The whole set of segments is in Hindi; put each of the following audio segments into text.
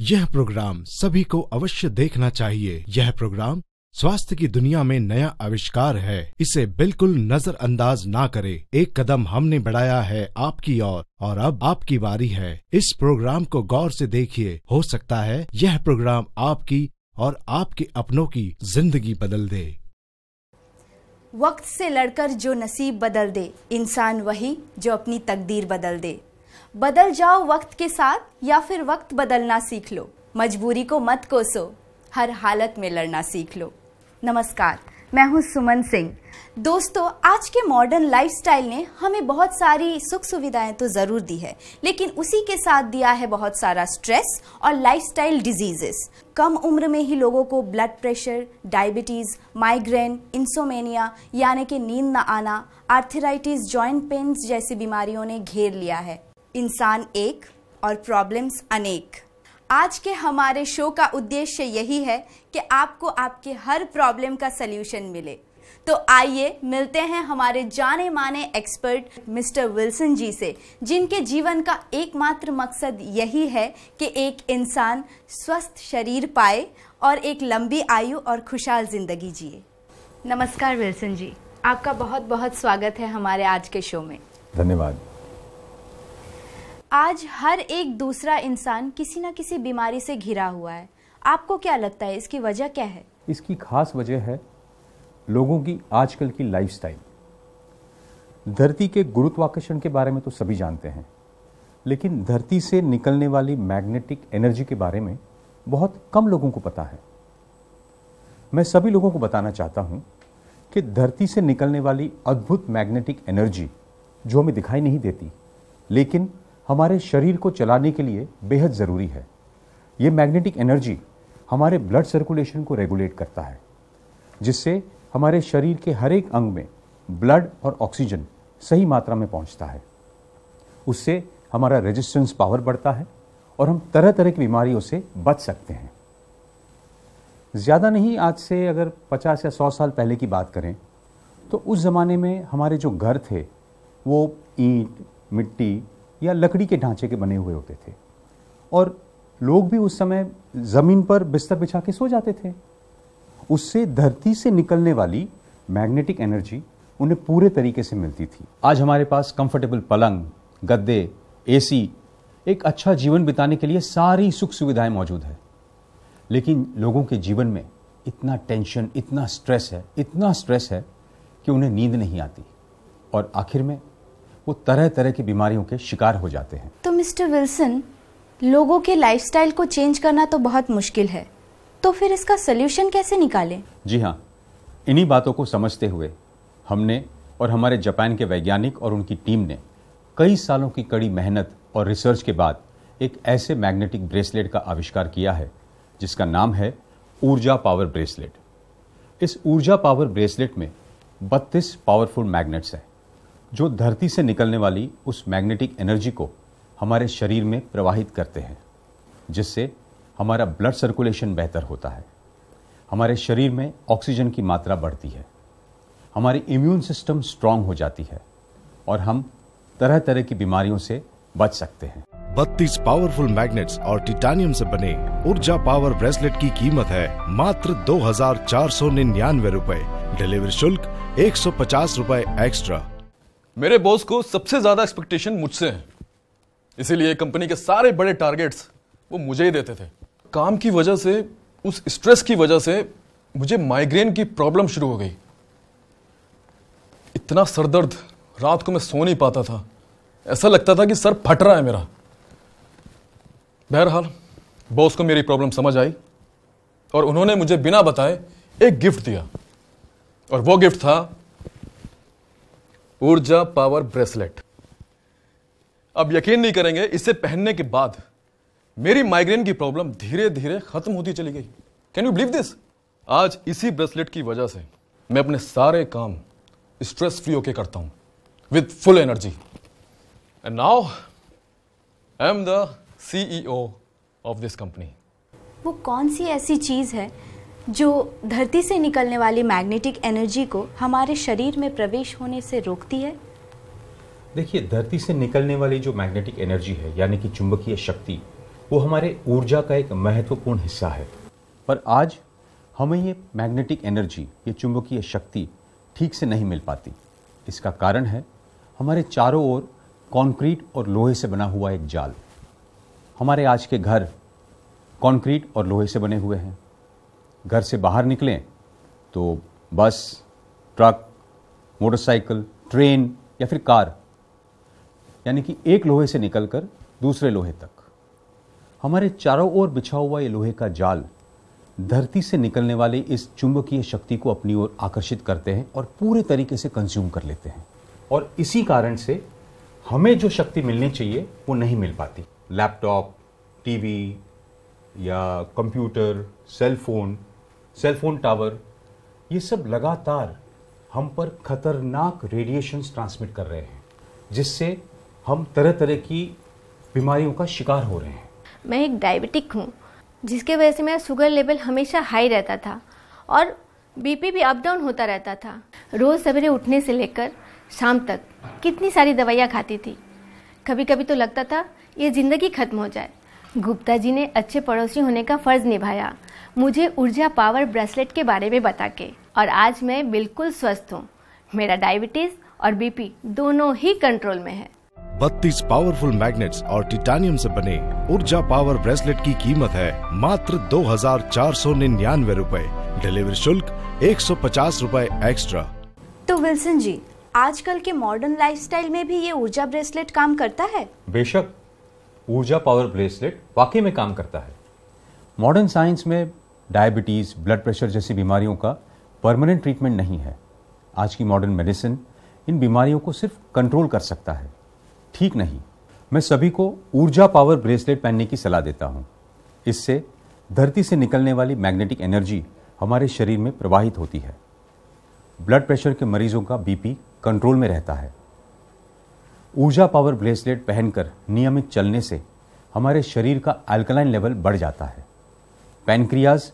यह प्रोग्राम सभी को अवश्य देखना चाहिए। यह प्रोग्राम स्वास्थ्य की दुनिया में नया आविष्कार है। इसे बिल्कुल नजरअंदाज ना करें। एक कदम हमने बढ़ाया है आपकी ओर और अब आपकी बारी है। इस प्रोग्राम को गौर से देखिए। हो सकता है यह प्रोग्राम आपकी और आपके अपनों की ज़िंदगी बदल दे। वक्त से लड़कर जो नसीब बदल दे, इंसान वही जो अपनी तकदीर बदल दे। बदल जाओ वक्त के साथ या फिर वक्त बदलना सीख लो। मजबूरी को मत कोसो। हर हालत में लड़ना सीख लो। नमस्कार, मैं हूँ सुमन सिंह। दोस्तों, आज के मॉडर्न लाइफस्टाइल ने हमें बहुत सारी सुख सुविधाएँ तो ज़रूर दी है, लेकिन उसी के साथ दिया है बहुत सारा स्ट्रेस और लाइफस्टाइल डिजीजेस कम उम्र में ही लोगों को blood pressure diabetes migraine insomnia यानी कि नींद न आना आर्थराइटिस जॉइंट पेन्स जैसी बीमारियों ने घेर लिया है। इंसान एक और प्रॉब्लम्स अनेक। आज के हमारे शो का उद्देश्य यही है कि आपको आपके हर प्रॉब्लम का सल्यूशन मिले। तो आइए मिलते हैं हमारे जाने माने एक्सपर्ट मिस्टर विल्सन जी से, जिनके जीवन का एकमात्र मकसद यही है कि एक इंसान स्वस्थ शरीर पाए और एक लंबी आयु और खुशहाल ज़िंदगी जिए। नमस्कार विल्सन जी, आपका बहुत बहुत स्वागत है हमारे आज के शो में। धन्यवाद। आज हर एक दूसरा इंसान किसी न किसी बीमारी से घिरा हुआ है। आपको क्या लगता है, इसकी वजह क्या है? इसकी खास वजह है लोगों की आजकल की लाइफस्टाइल धरती के गुरुत्वाकर्षण के बारे में तो सभी जानते हैं, लेकिन धरती से निकलने वाली मैग्नेटिक एनर्जी के बारे में बहुत कम लोगों को पता है। मैं सभी लोगों को बताना चाहता हूँ कि धरती से निकलने वाली अद्भुत मैग्नेटिक एनर्जी जो हमें दिखाई नहीं देती, लेकिन हमारे शरीर को चलाने के लिए बेहद ज़रूरी है। ये मैग्नेटिक एनर्जी हमारे ब्लड सर्कुलेशन को रेगुलेट करता है, जिससे हमारे शरीर के हर एक अंग में ब्लड और ऑक्सीजन सही मात्रा में पहुँचता है। उससे हमारा रेजिस्टेंस पावर बढ़ता है और हम तरह तरह की बीमारियों से बच सकते हैं। ज़्यादा नहीं, आज से अगर 50 या 100 साल पहले की बात करें तो उस ज़माने में हमारे जो घर थे, वो ईंट, मिट्टी या लकड़ी के ढांचे के बने हुए होते थे। और लोग भी उस समय ज़मीन पर बिस्तर बिछा के सो जाते थे। उससे धरती से निकलने वाली मैग्नेटिक एनर्जी उन्हें पूरे तरीके से मिलती थी। आज हमारे पास कंफर्टेबल पलंग, गद्दे, एसी, एक अच्छा जीवन बिताने के लिए सारी सुख सुविधाएँ मौजूद है। लेकिन लोगों के जीवन में इतना टेंशन, इतना स्ट्रेस है, इतना स्ट्रेस है कि उन्हें नींद नहीं आती। और आखिर में वो तरह तरह की बीमारियों के शिकार हो जाते हैं। तो मिस्टर विल्सन लोगों के लाइफस्टाइल को चेंज करना तो बहुत मुश्किल है। तो फिर इसका सोल्यूशन कैसे निकालें? जी हाँ इन्हीं बातों को समझते हुए हमने और हमारे जापान के वैज्ञानिक और उनकी टीम ने कई सालों की कड़ी मेहनत और रिसर्च के बाद एक ऐसे मैग्नेटिक ब्रेसलेट का आविष्कार किया है जिसका नाम है ऊर्जा पावर ब्रेसलेट। इस ऊर्जा पावर ब्रेसलेट में 32 पावरफुल मैग्नेट्स हैं। जो धरती से निकलने वाली उस मैग्नेटिक एनर्जी को हमारे शरीर में प्रवाहित करते हैं, जिससे हमारा ब्लड सर्कुलेशन बेहतर होता है। हमारे शरीर में ऑक्सीजन की मात्रा बढ़ती है। हमारी इम्यून सिस्टम स्ट्रांग हो जाती है और हम तरह तरह की बीमारियों से बच सकते हैं। बत्तीस पावरफुल मैग्नेट्स और टिटानियम से बने ऊर्जा पावर ब्रेसलेट की कीमत है मात्र दो हज़ार चार सौ निन्यानवे रूपए। डिलीवरी शुल्क एक सौ पचास रूपए एक्स्ट्रा। मेरे बॉस को सबसे ज़्यादा एक्सपेक्टेशन मुझसे है। इसीलिए कंपनी के सारे बड़े टारगेट्स वो मुझे ही देते थे। काम की वजह से, उस स्ट्रेस की वजह से मुझे माइग्रेन की प्रॉब्लम शुरू हो गई। इतना सरदर्द रात को मैं सो नहीं पाता था। ऐसा लगता था कि सर फट रहा है मेरा। बहरहाल बॉस को मेरी प्रॉब्लम समझ आई और उन्होंने मुझे बिना बताए एक गिफ्ट दिया। और वो गिफ्ट था ऊर्जा पावर ब्रेसलेट। अब यकीन नहीं करेंगे इसे पहनने के बाद मेरी माइग्रेन की प्रॉब्लम धीरे धीरे खत्म होती चली गई। कैन यू बिलीव दिस आज इसी ब्रेसलेट की वजह से मैं अपने सारे काम स्ट्रेस फ्री होके करता हूँ with full energy and now I am the CEO of this company वो कौन सी ऐसी चीज़ है जो धरती से निकलने वाली मैग्नेटिक एनर्जी को हमारे शरीर में प्रवेश होने से रोकती है? देखिए, धरती से निकलने वाली जो मैग्नेटिक एनर्जी है, यानी कि चुंबकीय शक्ति, वो हमारे ऊर्जा का एक महत्वपूर्ण हिस्सा है। पर आज हमें ये मैग्नेटिक एनर्जी ये चुंबकीय शक्ति ठीक से नहीं मिल पाती। इसका कारण है, हमारे चारों ओर कंक्रीट और लोहे से बना हुआ एक जाल। हमारे आज के घर कंक्रीट और लोहे से बने हुए हैं। घर से बाहर निकलें तो बस, ट्रक, मोटरसाइकिल, ट्रेन या फिर कार, यानी कि एक लोहे से निकलकर दूसरे लोहे तक। हमारे चारों ओर बिछा हुआ ये लोहे का जाल धरती से निकलने वाले इस चुंबकीय शक्ति को अपनी ओर आकर्षित करते हैं और पूरे तरीके से कंज्यूम कर लेते हैं। और इसी कारण से हमें जो शक्ति मिलनी चाहिए, वो नहीं मिल पाती। लैपटॉप, टीवी या computer cell phone cell phone tower, ये सब लगातार हम पर खतरनाक रेडिएशंस ट्रांसमिट कर रहे हैं, जिससे हम तरह तरह की बीमारियों का शिकार हो रहे हैं। मैं एक डायबिटिक हूँ, जिसके वजह से मेरा शुगर लेवल हमेशा हाई रहता था और बीपी भी अप डाउन होता रहता था। रोज़ सवेरे उठने से लेकर शाम तक कितनी सारी दवाइयाँ खाती थी। कभी कभी तो लगता था ये ज़िंदगी खत्म हो जाए। गुप्ता जी ने अच्छे पड़ोसी होने का फ़र्ज़ निभाया। मुझे ऊर्जा पावर ब्रेसलेट के बारे में बता के और आज मैं बिल्कुल स्वस्थ हूँ। मेरा डायबिटीज़ और बीपी दोनों ही कंट्रोल में है। बत्तीस पावरफुल मैग्नेट्स और टिटानियम से बने ऊर्जा पावर ब्रेसलेट की कीमत है मात्र दो हज़ार चार सौ निन्यानवे रूपए। डिलीवरी शुल्क एक सौ पचास रूपए एक्स्ट्रा तो विल्सन जी आजकल के मॉडर्न लाइफस्टाइल में भी ये ऊर्जा ब्रेसलेट काम करता है? बेशक ऊर्जा पावर ब्रेसलेट वाकई में काम करता है। मॉडर्न साइंस में डायबिटीज़ ब्लड प्रेशर जैसी बीमारियों का परमानेंट ट्रीटमेंट नहीं है। आज की मॉडर्न मेडिसिन इन बीमारियों को सिर्फ़ कंट्रोल कर सकता है। ठीक नहीं। मैं सभी को ऊर्जा पावर ब्रेसलेट पहनने की सलाह देता हूँ। इससे धरती से निकलने वाली मैग्नेटिक एनर्जी हमारे शरीर में प्रवाहित होती है। ब्लड प्रेशर के मरीजों का बीपी कंट्रोल में रहता है। ऊर्जा पावर ब्रेसलेट पहनकर नियमित चलने से हमारे शरीर का अल्कलाइन लेवल बढ़ जाता है। पैनक्रियाज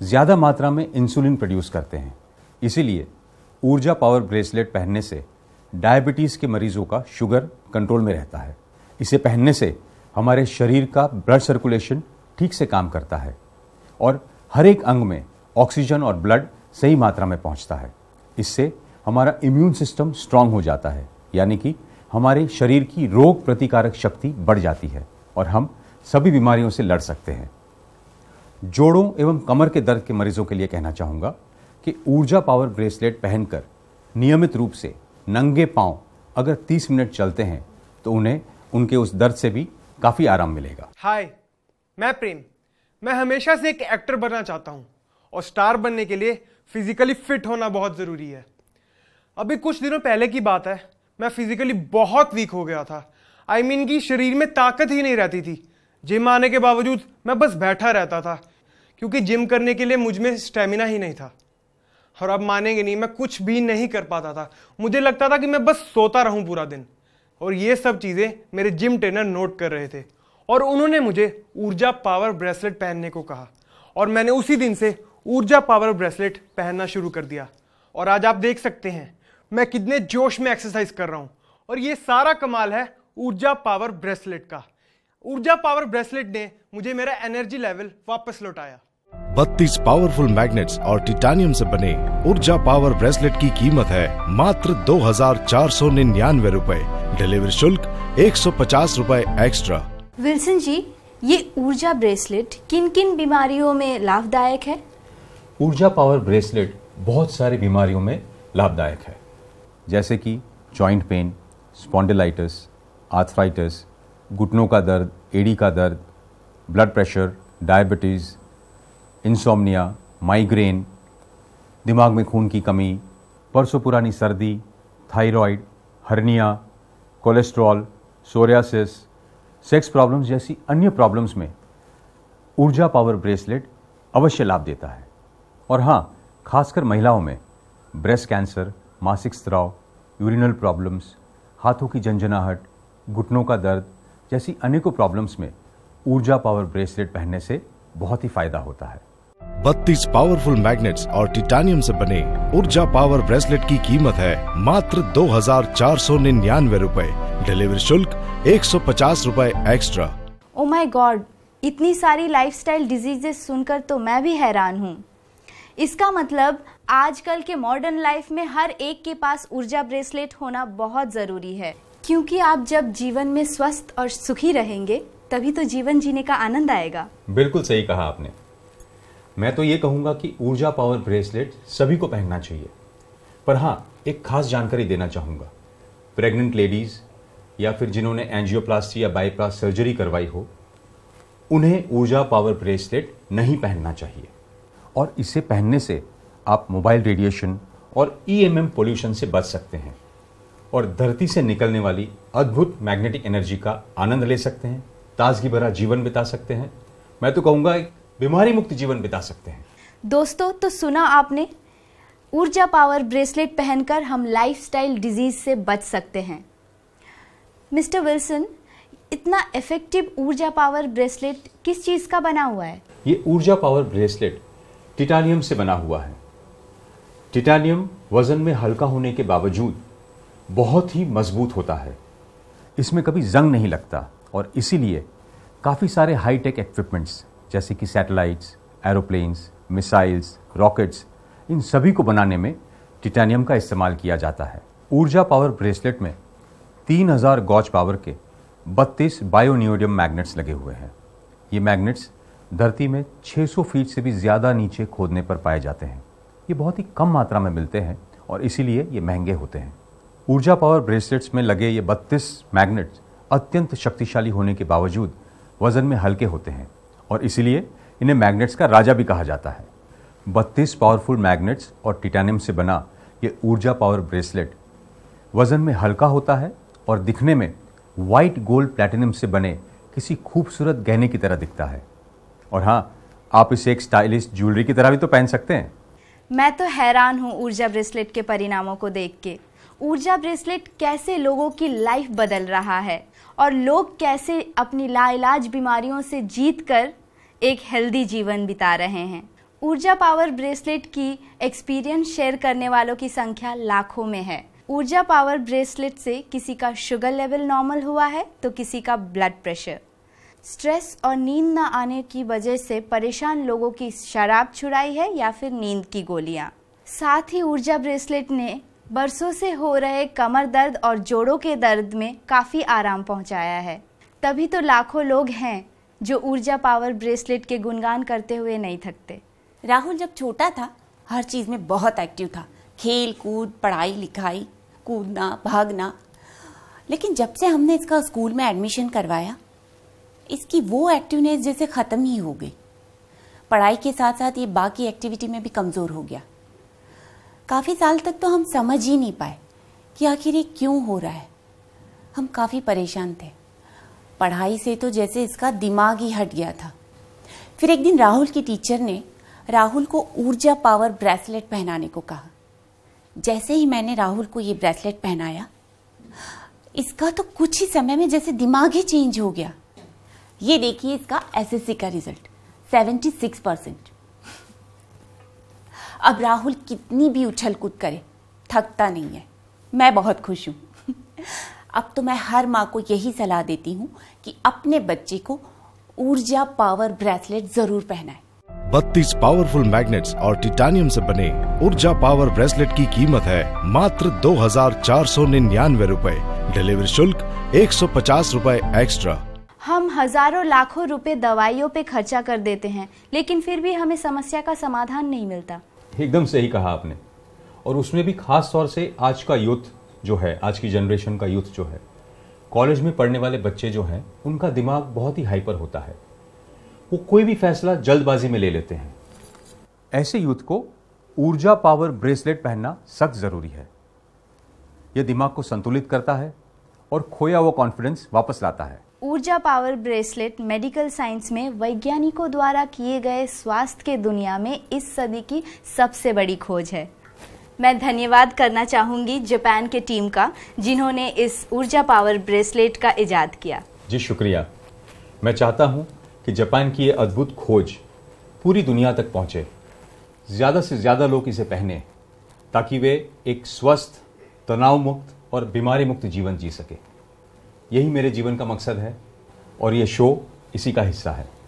ज़्यादा मात्रा में इंसुलिन प्रोड्यूस करते हैं। इसीलिए ऊर्जा पावर ब्रेसलेट पहनने से डायबिटीज़ के मरीजों का शुगर कंट्रोल में रहता है। इसे पहनने से हमारे शरीर का ब्लड सर्कुलेशन ठीक से काम करता है और हर एक अंग में ऑक्सीजन और ब्लड सही मात्रा में पहुँचता है। इससे हमारा इम्यून सिस्टम स्ट्रांग हो जाता है, यानी कि हमारे शरीर की रोग प्रतिकारक शक्ति बढ़ जाती है और हम सभी बीमारियों से लड़ सकते हैं। जोड़ों एवं कमर के दर्द के मरीजों के लिए कहना चाहूँगा कि ऊर्जा पावर ब्रेसलेट पहनकर नियमित रूप से नंगे पाँव अगर 30 मिनट चलते हैं तो उन्हें उनके उस दर्द से भी काफ़ी आराम मिलेगा। हाय, मैं प्रेम। मैं हमेशा से एक एक्टर बनना चाहता हूँ और स्टार बनने के लिए फिजिकली फिट होना बहुत ज़रूरी है। अभी कुछ दिनों पहले की बात है मैं फिजिकली बहुत वीक हो गया था। आई I मीन mean कि शरीर में ताकत ही नहीं रहती थी। जिम आने के बावजूद मैं बस बैठा रहता था, क्योंकि जिम करने के लिए मुझमें स्टेमिना ही नहीं था। और अब मानेंगे नहीं, मैं कुछ भी नहीं कर पाता था। मुझे लगता था कि मैं बस सोता रहूँ पूरा दिन। और ये सब चीज़ें मेरे जिम ट्रेनर नोट कर रहे थे। और उन्होंने मुझे ऊर्जा पावर ब्रेसलेट पहनने को कहा। और मैंने उसी दिन से ऊर्जा पावर ब्रेसलेट पहनना शुरू कर दिया। और आज आप देख सकते हैं मैं कितने जोश में एक्सरसाइज कर रहा हूँ। और ये सारा कमाल है ऊर्जा पावर ब्रेसलेट का। ऊर्जा पावर ब्रेसलेट ने मुझे मेरा एनर्जी लेवल वापस लौटाया। बत्तीस पावरफुल मैग्नेट्स और टिटानियम से बने ऊर्जा पावर ब्रेसलेट की कीमत है मात्र दो हज़ार चार सौ निन्यानवे रूपए। डिलीवरी शुल्क एक सौ पचास रूपए एक्स्ट्रा विल्सन जी ये ऊर्जा ब्रेसलेट किन किन बीमारियों में लाभदायक है? ऊर्जा पावर ब्रेसलेट बहुत सारी बीमारियों में लाभदायक है। जैसे कि जॉइंट पेन स्पॉन्डिलाइटिस आर्थराइटिस घुटनों का दर्द एडी का दर्द blood pressure diabetes insomnia migraine दिमाग में खून की कमी, परसों पुरानी सर्दी thyroid hernia cholesterol psoriasis sex problems जैसी अन्य प्रॉब्लम्स में ऊर्जा पावर ब्रेसलेट अवश्य लाभ देता है। और हाँ खासकर महिलाओं में ब्रेस्ट कैंसर मासिक स्त्राव यूरिनल प्रॉब्लम्स हाथों की झंझनाहट घुटनों का दर्द जैसी अनेकों प्रॉब्लम्स में ऊर्जा पावर ब्रेसलेट पहनने से बहुत ही फ़ायदा होता है। बत्तीस पावरफुल मैग्नेट्स और टिटानियम से बने ऊर्जा पावर ब्रेसलेट की कीमत है मात्र दो हज़ार चार सौ निन्यानवे रूपए। डिलीवरी शुल्क एक सौ पचास रूपए एक्स्ट्रा। ओ माय गॉड इतनी सारी लाइफस्टाइल डिजीजेस सुनकर तो मैं भी हैरान हूँ। इसका मतलब आजकल के मॉडर्न लाइफ में हर एक के पास ऊर्जा ब्रेसलेट होना बहुत ज़रूरी है। क्योंकि आप जब जीवन में स्वस्थ और सुखी रहेंगे, तभी तो जीवन जीने का आनंद आएगा। बिल्कुल सही कहा आपने। मैं तो ये कहूँगा कि ऊर्जा पावर ब्रेसलेट सभी को पहनना चाहिए। पर हाँ एक खास जानकारी देना चाहूँगा। प्रेग्नेंट लेडीज़ या फिर जिन्होंने एंजियोप्लास्टी या बाईपास सर्जरी करवाई हो, उन्हें ऊर्जा पावर ब्रेसलेट नहीं पहनना चाहिए। और इसे पहनने से आप मोबाइल रेडिएशन और ईएमएम पोल्यूशन से बच सकते हैं और धरती से निकलने वाली अद्भुत मैग्नेटिक एनर्जी का आनंद ले सकते हैं ताजगी भरा जीवन बिता सकते हैं। मैं तो कहूँगा बीमारी मुक्त जीवन बिता सकते हैं। दोस्तों तो सुना आपने ऊर्जा पावर ब्रेसलेट पहनकर हम लाइफस्टाइल डिज़ीज़ से बच सकते हैं। मिस्टर विल्सन इतना इफ़ेक्टिव ऊर्जा पावर ब्रेसलेट किस चीज़ का बना हुआ है? ये ऊर्जा पावर ब्रेसलेट टिटानियम से बना हुआ है। टिटानियम वज़न में हल्का होने के बावजूद बहुत ही मज़बूत होता है। इसमें कभी जंग नहीं लगता और इसीलिए काफ़ी सारे हाईटेक इक्विपमेंट्स जैसे कि सैटेलाइट्स एरोप्लेन्स मिसाइल्स रॉकेट्स इन सभी को बनाने में टिटानियम का इस्तेमाल किया जाता है। ऊर्जा पावर ब्रेसलेट में 3000 गॉज पावर के 32 बायोनियोडियम मैग्नेट्स लगे हुए हैं। ये मैग्नेट्स धरती में 600 फीट से भी ज़्यादा नीचे खोदने पर पाए जाते हैं। ये बहुत ही कम मात्रा में मिलते हैं और इसीलिए ये महँगे होते हैं। ऊर्जा पावर ब्रेसलेट्स में लगे ये 32 मैग्नेट्स अत्यंत शक्तिशाली होने के बावजूद वज़न में हल्के होते हैं और इसीलिए इन्हें मैग्नेट्स का राजा भी कहा जाता है। 32 पावरफुल मैग्नेट्स और टिटानियम से बना ये ऊर्जा पावर ब्रेसलेट वज़न में हल्का होता है और दिखने में वाइट गोल्ड प्लैटिनम से बने किसी खूबसूरत गहने की तरह दिखता है। और हाँ आप इसे एक स्टाइलिश ज्वेलरी की तरह भी तो पहन सकते हैं। मैं तो हैरान हूँ ऊर्जा ब्रेसलेट के परिणामों को देख के। ऊर्जा ब्रेसलेट कैसे लोगों की लाइफ बदल रहा है? और लोग कैसे अपनी लाइलाज बीमारियों से जीत कर एक हेल्दी जीवन बिता रहे हैं? ऊर्जा पावर ब्रेसलेट की एक्सपीरियंस शेयर करने वालों की संख्या लाखों में है। ऊर्जा पावर ब्रेसलेट से किसी का शुगर लेवल नॉर्मल हुआ है तो किसी का ब्लड प्रेशर। स्ट्रेस और नींद न आने की वजह से परेशान लोगों की शराब छुड़ाई है या फिर नींद की गोलियाँ। साथ ही ऊर्जा ब्रेसलेट ने बरसों से हो रहे कमर दर्द और जोड़ों के दर्द में काफ़ी आराम पहुँचाया है। तभी तो लाखों लोग हैं जो ऊर्जा पावर ब्रेसलेट के गुणगान करते हुए नहीं थकते। राहुल, जब छोटा था, हर चीज़ में बहुत एक्टिव था। खेल कूद, पढ़ाई लिखाई, कूदना, भागना। लेकिन जब से हमने इसका स्कूल में एडमिशन करवाया इसकी वो एक्टिवनेस जैसे ख़त्म ही हो गई। पढ़ाई के साथ साथ ये बाकी एक्टिविटी में भी कमज़ोर हो गया। काफ़ी साल तक तो हम समझ ही नहीं पाए कि आखिर ये क्यों हो रहा है। हम काफ़ी परेशान थे। पढ़ाई से तो जैसे इसका दिमाग ही हट गया था। फिर एक दिन राहुल की टीचर ने राहुल को ऊर्जा पावर ब्रेसलेट पहनाने को कहा। जैसे ही मैंने राहुल को ये ब्रेसलेट पहनाया, इसका तो कुछ ही समय में जैसे दिमाग ही चेंज हो गया। ये देखिए इसका एसएससी का रिज़ल्ट 76 परसेंट अब राहुल कितनी भी उछल कूद करे, थकता नहीं है। मैं बहुत खुश हूँ। अब तो मैं हर माँ को यही सलाह देती हूँ कि अपने बच्चे को ऊर्जा पावर ब्रेसलेट ज़रूर पहनाए। बत्तीस पावरफुल मैग्नेट्स और टिटानियम से बने ऊर्जा पावर ब्रेसलेट की कीमत है मात्र दो हज़ार चार सौ निन्यानवे रूपए। डिलीवरी शुल्क एक सौ पचास रूपए एक्स्ट्रा हज़ारों लाखों रुपए दवाइयों पे खर्चा कर देते हैं, लेकिन फिर भी हमें समस्या का समाधान नहीं मिलता। एकदम सही कहा आपने। और उसमें भी खास तौर से आज का यूथ जो है, आज की जनरेशन का यूथ जो है कॉलेज में पढ़ने वाले बच्चे जो हैं, उनका दिमाग बहुत ही हाइपर होता है। वो कोई भी फैसला जल्दबाजी में ले लेते हैं। ऐसे यूथ को ऊर्जा पावर ब्रेसलेट पहनना सख्त ज़रूरी है। यह दिमाग को संतुलित करता है और खोया हुआ कॉन्फिडेंस वापस लाता है। ऊर्जा पावर ब्रेसलेट मेडिकल साइंस में वैज्ञानिकों द्वारा किए गए स्वास्थ्य के दुनिया में इस सदी की सबसे बड़ी खोज है। मैं धन्यवाद करना चाहूँगी जापान के टीम का, जिन्होंने इस ऊर्जा पावर ब्रेसलेट का इजाद किया। जी, शुक्रिया। मैं चाहता हूँ कि जापान की ये अद्भुत खोज पूरी दुनिया तक पहुँचे। ज़्यादा से ज़्यादा लोग इसे पहने, ताकि वे एक स्वस्थ तनाव मुक्त और बीमारी मुक्त जीवन जी सके। यही मेरे जीवन का मकसद है और ये शो इसी का हिस्सा है।